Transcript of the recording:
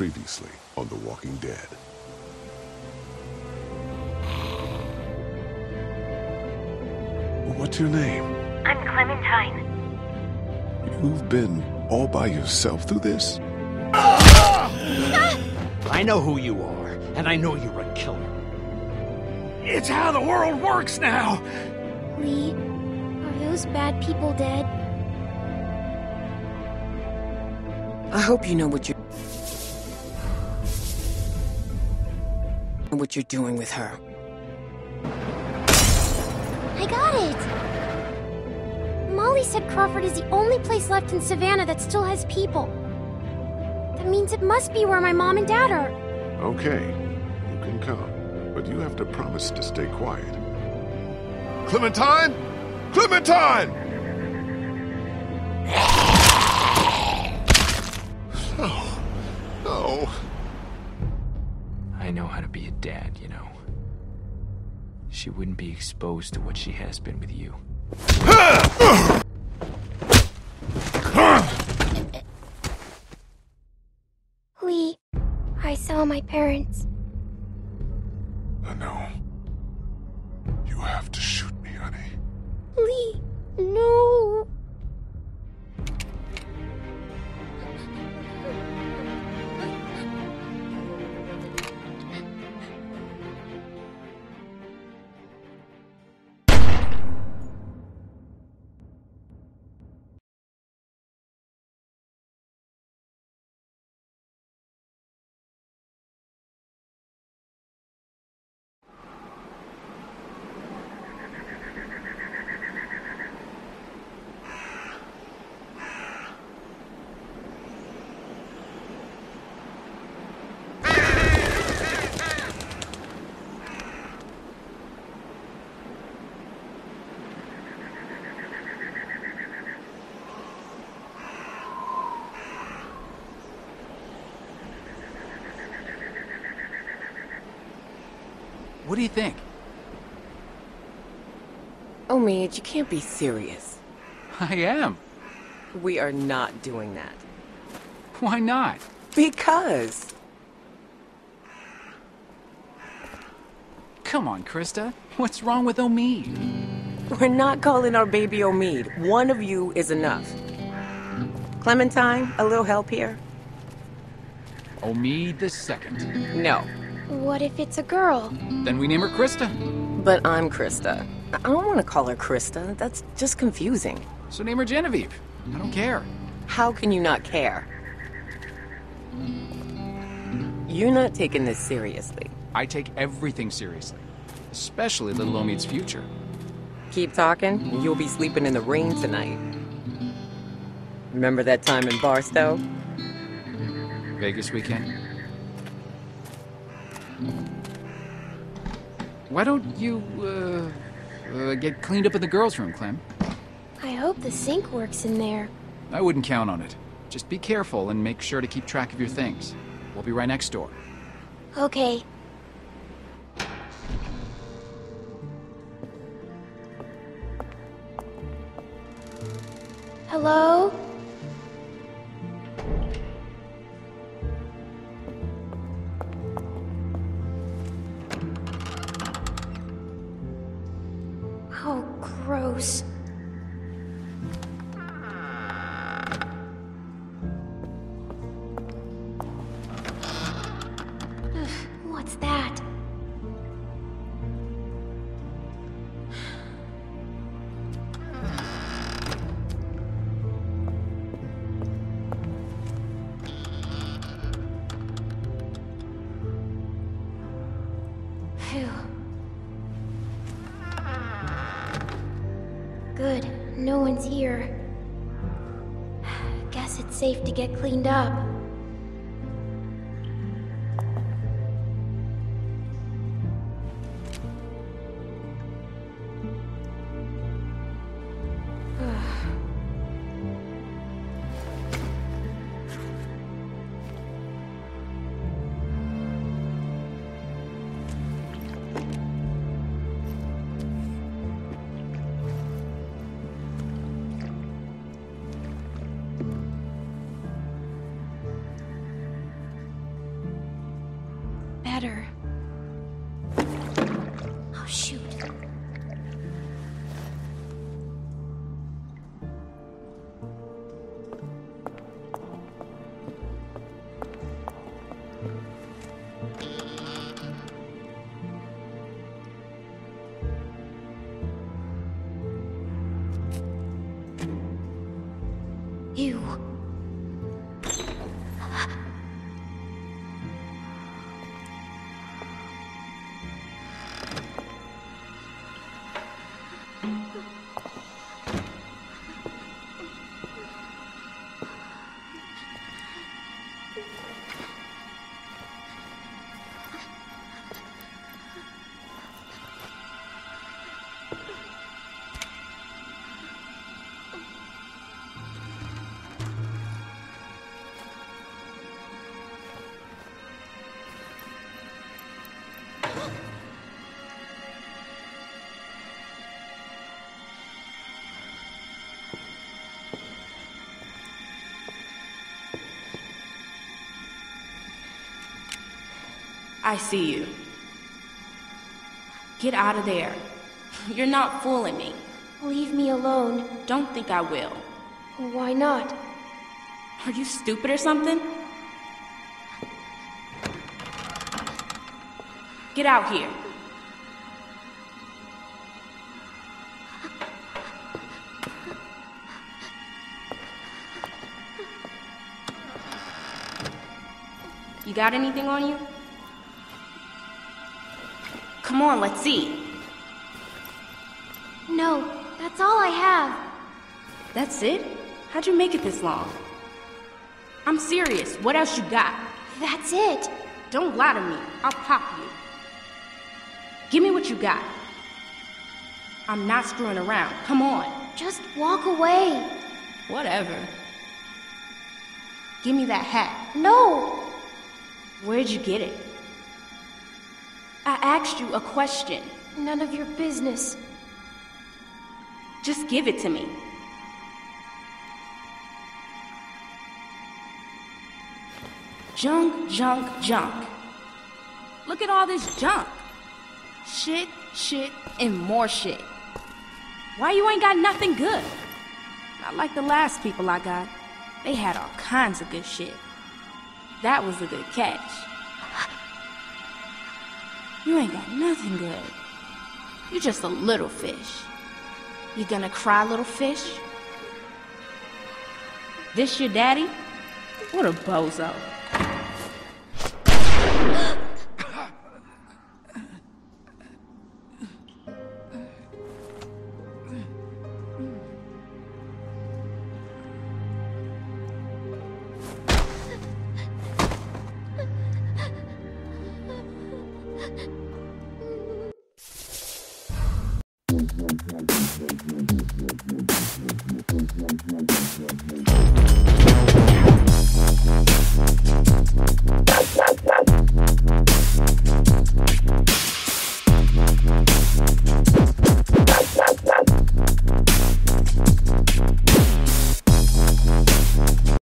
Previously on The Walking Dead. What's your name? I'm Clementine. You've been all by yourself through this? Ah! I know who you are, and I know you're a killer. It's how the world works now! Lee, are those bad people dead? I hope you know what you're what you're doing with her. I got it! Molly said Crawford is the only place left in Savannah that still has people. That means it must be where my mom and dad are. Okay, you can come, but you have to promise to stay quiet. Clementine? Clementine! No. No. I know how to be a dad, you know. She wouldn't be exposed to what she has been with you. Lee, I saw my parents. I know. You have to shoot me, honey. Lee, no. What do you think? Oh, Midge, you can't be serious. I am. We are not doing that. Why not? Because. Come on, Christa. What's wrong with Omid? We're not calling our baby Omid. One of you is enough. Clementine, a little help here? Omid the second. No. What if it's a girl? Then we name her Christa. But I'm Christa. I don't want to call her Christa. That's just confusing. So name her Genevieve. I don't care. How can you not care? You're not taking this seriously. I take everything seriously, especially little Omid's future. Keep talking, you'll be sleeping in the rain tonight. Remember that time in Barstow? Vegas weekend. Why don't you, uh, uh, get cleaned up in the girls' room, Clem? I hope the sink works in there. I wouldn't count on it. Just be careful and make sure to keep track of your things. We'll be right next door. Okay. Hello? Oh, gross. No one's here. Guess it's safe to get cleaned up. 如。I see you. Get out of there. You're not fooling me. Leave me alone. Don't think I will. Why not? Are you stupid or something? Get out here. You got anything on you? Come on, let's see. No, that's all I have. That's it? How'd you make it this long? I'm serious. What else you got? That's it. Don't lie to me. I'll pop you. Give me what you got. I'm not screwing around. Come on. Just walk away. Whatever. Give me that hat. No. Where'd you get it? I asked you a question. None of your business. Just give it to me. Junk, junk, junk. Look at all this junk. Shit, shit, and more shit. Why you ain't got nothing good? Not like the last people I got. They had all kinds of good shit. That was a good catch. You ain't got nothing good. You're just a little fish. You gonna cry, little fish? This your daddy? What a bozo.